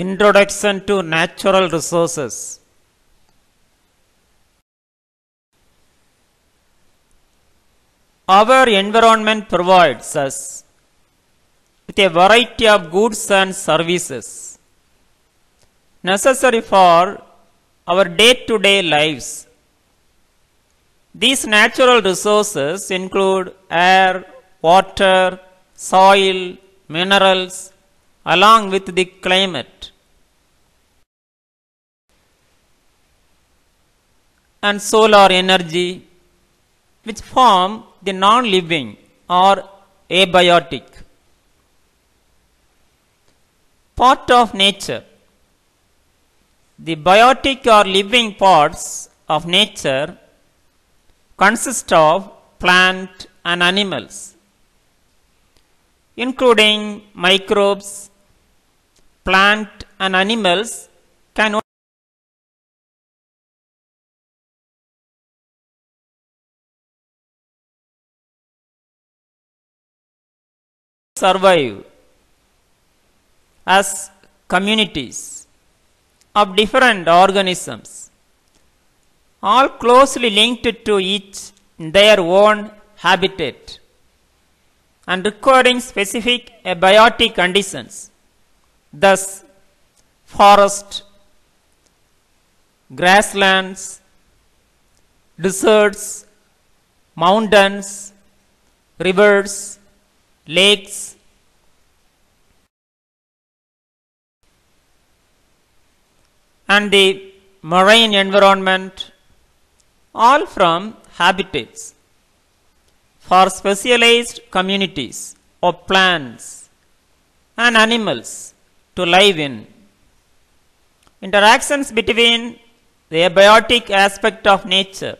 Introduction to Natural Resources Our environment provides us with a variety of goods and services necessary for our day to day lives. These natural resources include air, water, soil, minerals, along with the climate. And solar energy, which form the non living or abiotic part of nature. The biotic or living parts of nature consist of plant and animals, including microbes. Plant and animals survive as communities of different organisms, all closely linked to each in their own habitat and requiring specific abiotic conditions. Thus, forest, grasslands, deserts, mountains, rivers, lakes, and the marine environment, all from habitats for specialized communities of plants and animals to live in. Interactions between the abiotic aspect of nature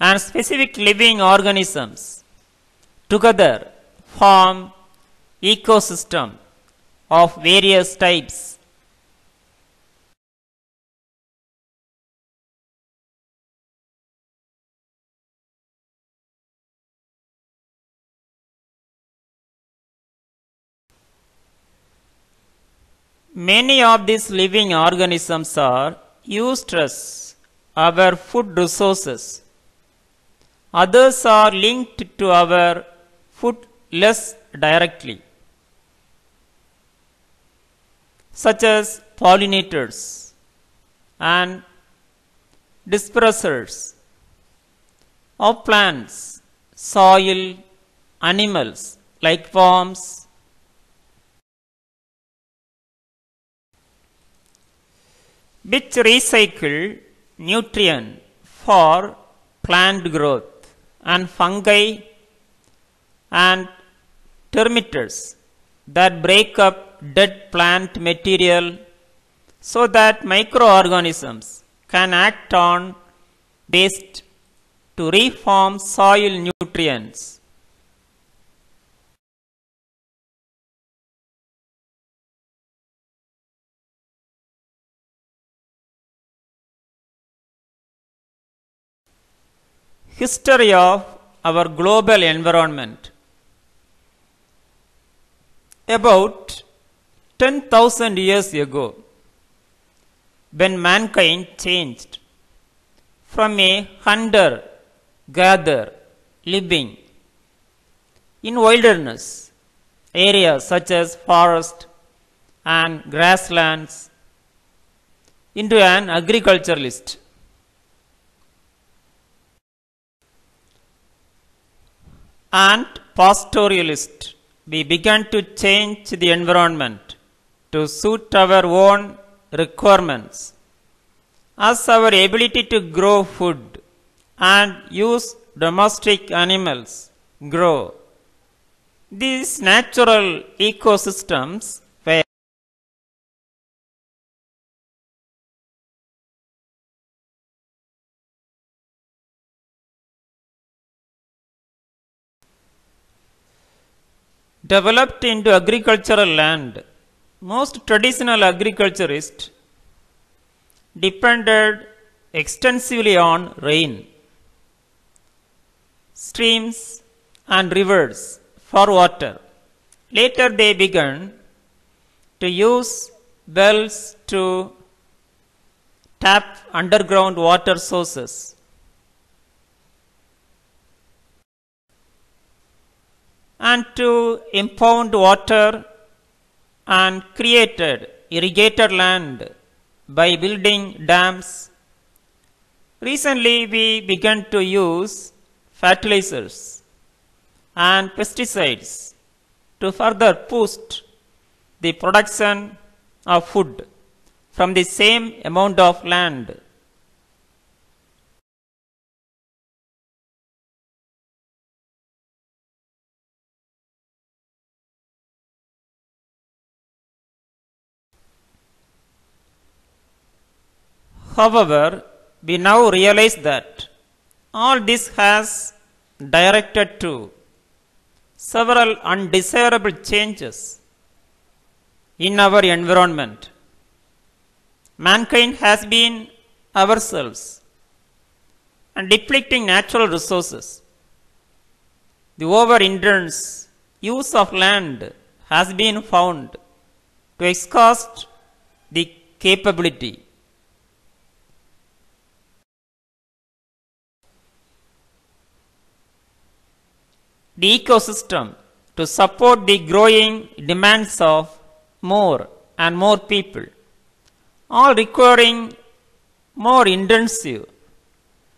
and specific living organisms together form ecosystem of various types Many of these living organisms are used as our food resources. Others are linked to our food less directly, such as pollinators and dispersers of plants, soil, animals like worms, which recycle nutrient for plant growth and fungi and termites that break up dead plant material so that microorganisms can act on waste to reform soil nutrients. History of our global environment. About 10,000 years ago, when mankind changed from a hunter gatherer living in wilderness areas such as forest and grasslands into an agriculturalist and pastoralist, we began to change the environment to suit our own requirements. As our ability to grow food and use domestic animals grow, these natural ecosystems developed into agricultural land, most traditional agriculturists depended extensively on rain, streams, and rivers for water. Later, they began to use wells to tap underground water sources. And to impound water and created irrigated land by building dams. Recently, we began to use fertilizers and pesticides to further boost the production of food from the same amount of land. However, we now realize that all this has directed to several undesirable changes in our environment. Mankind has been ourselves and depleting natural resources. The overindulgence use of land has been found to exhaust the capability the ecosystem to support the growing demands of more and more people, all requiring more intensive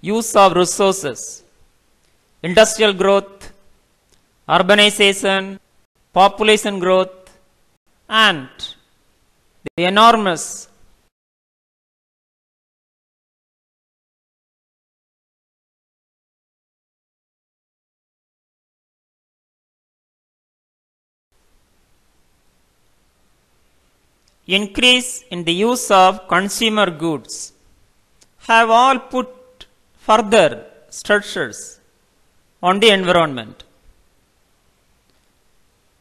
use of resources, industrial growth, urbanization, population growth, and the enormous increase in the use of consumer goods have all put further stressors on the environment.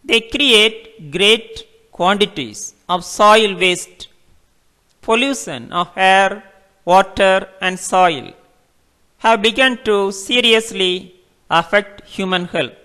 They create great quantities of soil waste, pollution of air, water, and soil have begun to seriously affect human health.